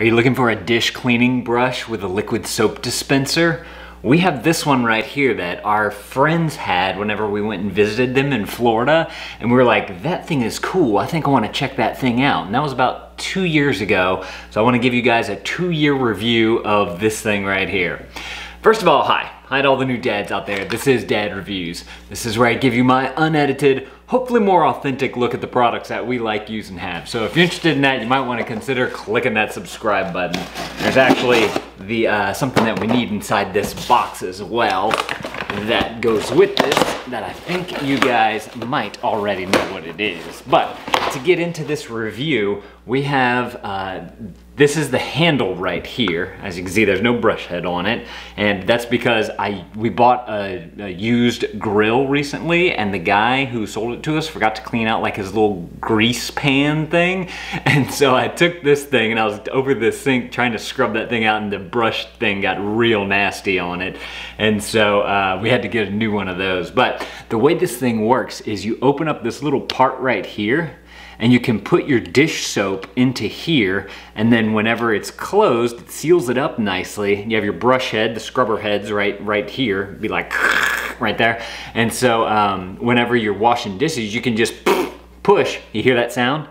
Are you looking for a dish cleaning brush with a liquid soap dispenser? We have this one right here that our friends had whenever we went and visited them in Florida. And we were like, that thing is cool. I think I want to check that thing out. And that was about two years ago. So I want to give you guys a two year review of this thing right here. First of all, hi. Hi to all the new dads out there. This is Dad Reviews. This is where I give you my unedited, hopefully more authentic look at the products that we like, use, and have. So if you're interested in that, you might want to consider clicking that subscribe button. There's actually the uh, something that we need inside this box as well that goes with this that I think you guys might already know what it is. But to get into this review, we have uh, this is the handle right here. As you can see, there's no brush head on it. And that's because I we bought a, a, used grill recently and the guy who sold it to us forgot to clean out like his little grease pan thing. And so I took this thing and I was over the sink trying to scrub that thing out and the brush thing got real nasty on it. And so uh, we had to get a new one of those. But the way this thing works is you open up this little part right here and you can put your dish soap into here and then whenever it's closed, it seals it up nicely. You have your brush head, the scrubber heads right, right here, be like right there. And so um, whenever you're washing dishes, you can just push. You hear that sound?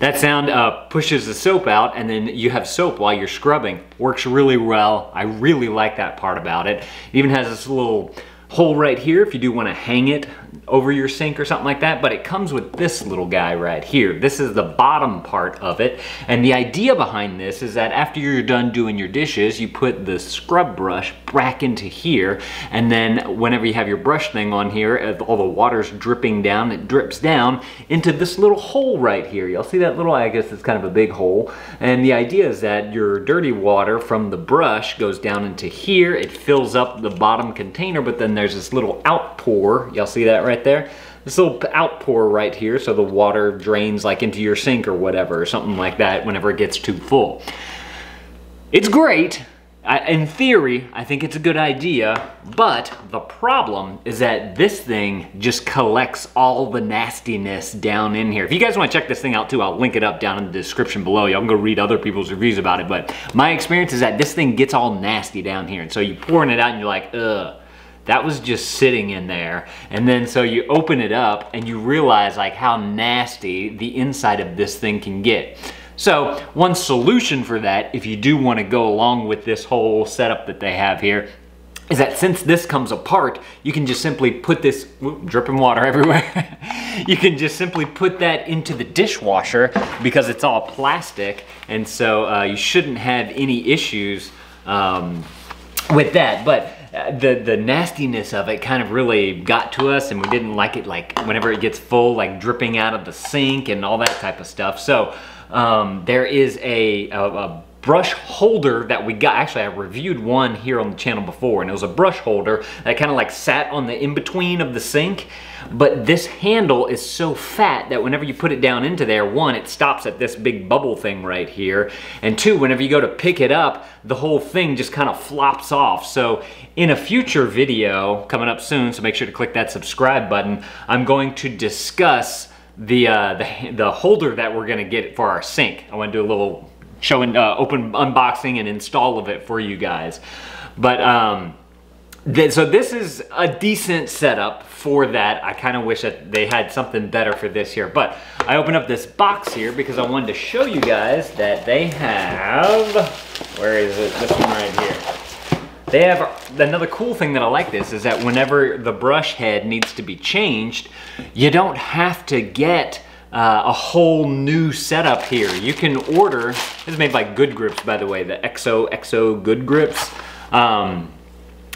That sound uh, pushes the soap out and then you have soap while you're scrubbing. Works really well. I really like that part about it. It even has this little hole right here if you do want to hang it over your sink or something like that, but it comes with this little guy right here. This is the bottom part of it. And the idea behind this is that after you're done doing your dishes, you put the scrub brush back into here. And then whenever you have your brush thing on here, all the water's dripping down, it drips down into this little hole right here. You'll see that little, I guess it's kind of a big hole. And the idea is that your dirty water from the brush goes down into here. It fills up the bottom container, but then there's this little outpour. Y'all see that right right there. This little outpour right here so the water drains like into your sink or whatever or something like that whenever it gets too full. It's great. I, in theory, I think it's a good idea, but the problem is that this thing just collects all the nastiness down in here. If you guys want to check this thing out too, I'll link it up down in the description below. Y'all can go read other people's reviews about it, but my experience is that this thing gets all nasty down here. And so you're pouring it out and you're like, ugh that was just sitting in there. And then so you open it up and you realize like how nasty the inside of this thing can get. So one solution for that, if you do want to go along with this whole setup that they have here, is that since this comes apart, you can just simply put this, whoop, dripping water everywhere. you can just simply put that into the dishwasher because it's all plastic. And so uh, you shouldn't have any issues um, with that. But the the nastiness of it kind of really got to us and we didn't like it like whenever it gets full like dripping out of the sink and all that type of stuff. So um, there is a, a, a brush holder that we got. Actually, I reviewed one here on the channel before, and it was a brush holder that kind of like sat on the in-between of the sink. But this handle is so fat that whenever you put it down into there, one, it stops at this big bubble thing right here. And two, whenever you go to pick it up, the whole thing just kind of flops off. So in a future video coming up soon, so make sure to click that subscribe button, I'm going to discuss the, uh, the, the holder that we're gonna get for our sink. I wanna do a little showing uh, open unboxing and install of it for you guys. But um, th so this is a decent setup for that. I kind of wish that they had something better for this here. But I opened up this box here because I wanted to show you guys that they have, where is it? This one right here. They have, another cool thing that I like this is that whenever the brush head needs to be changed, you don't have to get uh, a whole new setup here. You can order, this is made by Good Grips by the way, the EXO Good Grips. Um,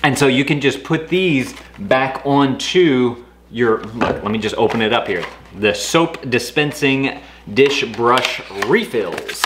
and so you can just put these back onto your, look, let me just open it up here. The soap dispensing dish brush refills.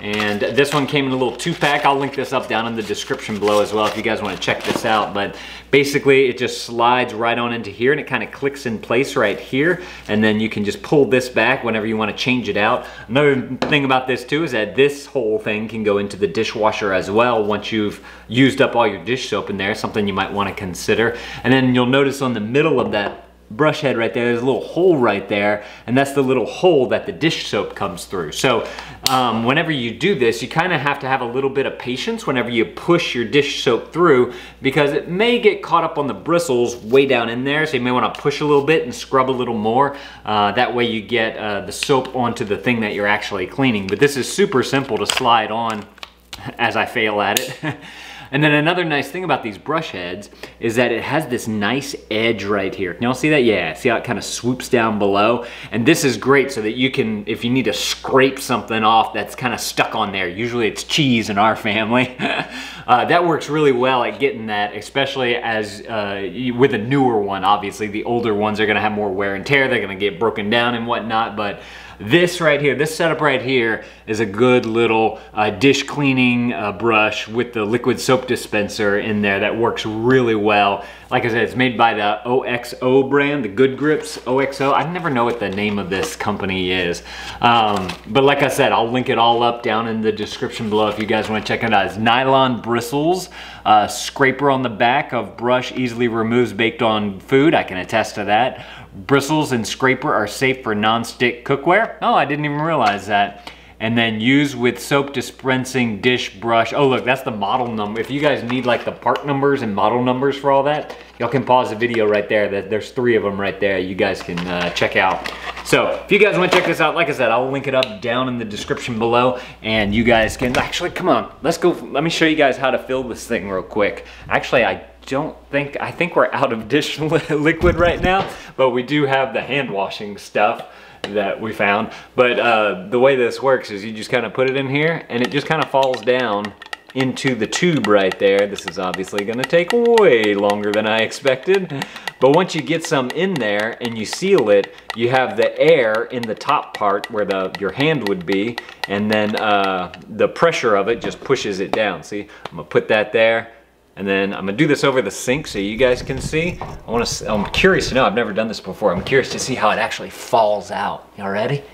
And this one came in a little two pack. I'll link this up down in the description below as well if you guys want to check this out. But basically it just slides right on into here and it kind of clicks in place right here. And then you can just pull this back whenever you want to change it out. Another thing about this too is that this whole thing can go into the dishwasher as well once you've used up all your dish soap in there. Something you might want to consider. And then you'll notice on the middle of that brush head right there, there's a little hole right there, and that's the little hole that the dish soap comes through. So um, whenever you do this, you kind of have to have a little bit of patience whenever you push your dish soap through because it may get caught up on the bristles way down in there. So you may want to push a little bit and scrub a little more. Uh, that way you get uh, the soap onto the thing that you're actually cleaning. But this is super simple to slide on as I fail at it. And then another nice thing about these brush heads is that it has this nice edge right here. Can y'all see that? Yeah, see how it kind of swoops down below? And this is great so that you can, if you need to scrape something off that's kind of stuck on there, usually it's cheese in our family, uh, that works really well at getting that, especially as uh, with a newer one, obviously. The older ones are gonna have more wear and tear, they're gonna get broken down and whatnot, but this right here, this setup right here is a good little uh, dish cleaning uh, brush with the liquid soap dispenser in there that works really well. Like I said, it's made by the OXO brand, the Good Grips OXO. I never know what the name of this company is. Um, but like I said, I'll link it all up down in the description below if you guys wanna check it out. It's nylon bristles, uh, scraper on the back of brush easily removes baked on food. I can attest to that. Bristles and scraper are safe for non-stick cookware. Oh, I didn't even realize that. And then use with soap dispensing dish brush. Oh look, that's the model number. If you guys need like the part numbers and model numbers for all that, y'all can pause the video right there. That there's three of them right there you guys can uh, check out. So if you guys wanna check this out, like I said, I'll link it up down in the description below and you guys can, actually come on, let's go, let me show you guys how to fill this thing real quick. Actually, I don't think, I think we're out of dish liquid right now, but we do have the hand washing stuff that we found. But uh, the way this works is you just kind of put it in here and it just kind of falls down into the tube right there. This is obviously gonna take way longer than I expected. But once you get some in there and you seal it, you have the air in the top part where the your hand would be, and then uh, the pressure of it just pushes it down. See, I'm gonna put that there. And then I'm gonna do this over the sink so you guys can see. I wanna, I'm curious to know, I've never done this before. I'm curious to see how it actually falls out. Y'all ready?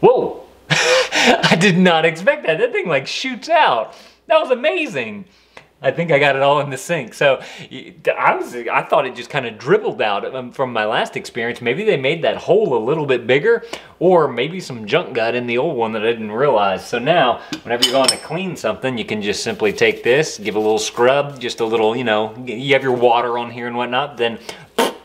Whoa! I did not expect that. That thing like shoots out. That was amazing. I think I got it all in the sink. So honestly, I thought it just kind of dribbled out um, from my last experience. Maybe they made that hole a little bit bigger or maybe some junk got in the old one that I didn't realize. So now, whenever you're going to clean something, you can just simply take this, give a little scrub, just a little, you know, you have your water on here and whatnot, then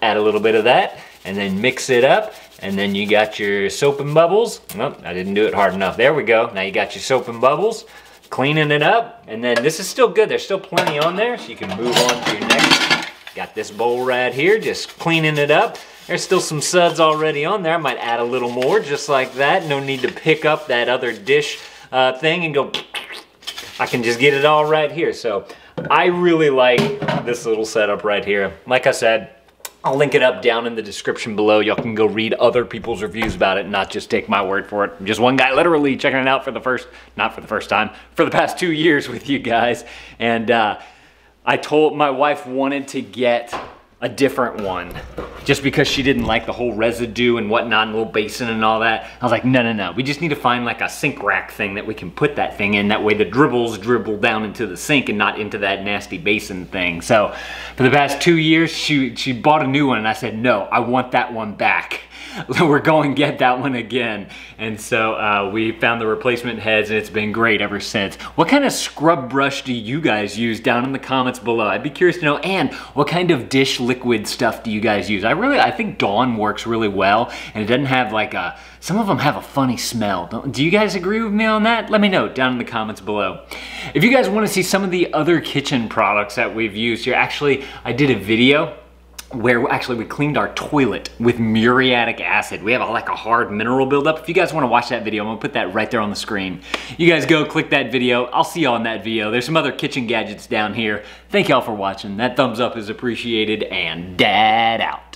add a little bit of that and then mix it up and then you got your soap and bubbles. Oh, I didn't do it hard enough. There we go. Now you got your soap and bubbles cleaning it up. And then this is still good. There's still plenty on there, so you can move on to your next. Got this bowl right here, just cleaning it up. There's still some suds already on there. I might add a little more, just like that. No need to pick up that other dish uh, thing and go, I can just get it all right here. So I really like this little setup right here. Like I said, I'll link it up down in the description below. Y'all can go read other people's reviews about it, not just take my word for it. I'm just one guy literally checking it out for the first, not for the first time, for the past two years with you guys. And uh, I told my wife wanted to get a different one just because she didn't like the whole residue and whatnot and little basin and all that. I was like, no, no, no. We just need to find like a sink rack thing that we can put that thing in. That way the dribbles dribble down into the sink and not into that nasty basin thing. So for the past two years, she, she bought a new one and I said, no, I want that one back. we're going to get that one again. And so uh, we found the replacement heads and it's been great ever since. What kind of scrub brush do you guys use down in the comments below? I'd be curious to know. And what kind of dish liquid stuff do you guys use? I really, I think Dawn works really well and it doesn't have like a, some of them have a funny smell. Do you guys agree with me on that? Let me know down in the comments below. If you guys want to see some of the other kitchen products that we've used here, actually, I did a video where actually we cleaned our toilet with muriatic acid. We have a, like a hard mineral buildup. If you guys wanna watch that video, I'm gonna put that right there on the screen. You guys go click that video. I'll see y'all in that video. There's some other kitchen gadgets down here. Thank y'all for watching. That thumbs up is appreciated and dad out.